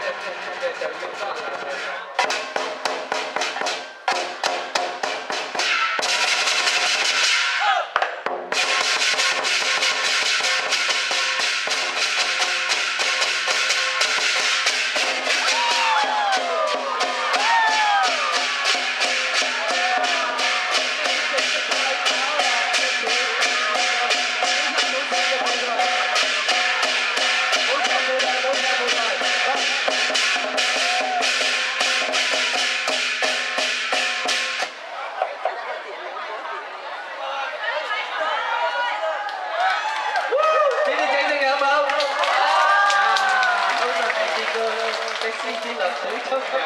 Thank you. Sexy 金的谁称奖啊？